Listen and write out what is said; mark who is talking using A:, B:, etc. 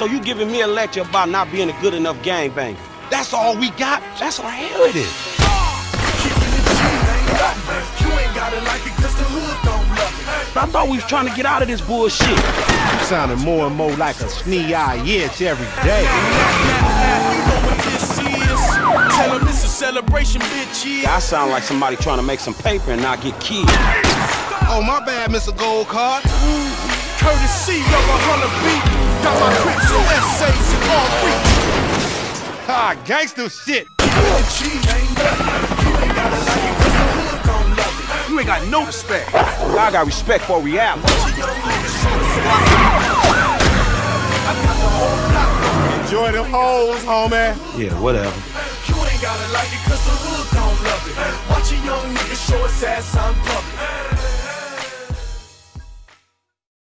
A: So you giving me a lecture about not being a good enough gangbanger. That's all we got? That's all hell it is. I thought we was trying to get out of this bullshit.
B: You sounding more and more like a snee eye itch every day.
C: Tell him it's a celebration, bitch.
A: I sound like somebody trying to make some paper and not get killed.
B: Oh, my bad, Mr. Gold Card.
C: Courtesy of a hundred beat. Reach.
B: Ah, gangster shit.
C: You ain't got no respect.
A: I got respect for reality.
B: Enjoy them hoes, homie.
A: Yeah, whatever.
C: You ain't gotta like it cause the hood don't love it.